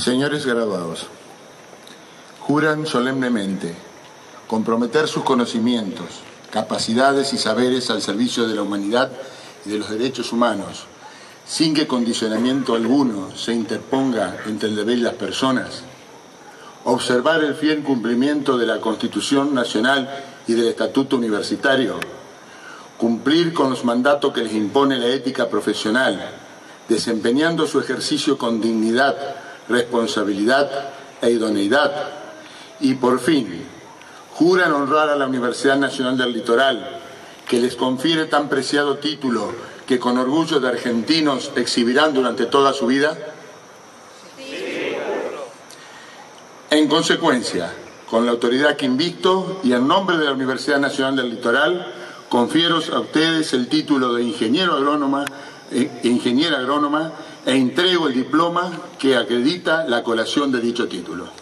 Señores graduados, juran solemnemente comprometer sus conocimientos, capacidades y saberes al servicio de la humanidad y de los derechos humanos, sin que condicionamiento alguno se interponga entre el deber y las personas, observar el fiel cumplimiento de la Constitución Nacional y del Estatuto Universitario, cumplir con los mandatos que les impone la ética profesional, desempeñando su ejercicio con dignidad, responsabilidad e idoneidad, y por fin, juran honrar a la Universidad Nacional del Litoral, que les confiere tan preciado título que con orgullo de argentinos exhibirán durante toda su vida? En consecuencia, con la autoridad que invicto y en nombre de la Universidad Nacional del Litoral, confiero a ustedes el título de ingeniero agrónoma, eh, ingeniera agrónoma e entrego el diploma que acredita la colación de dicho título.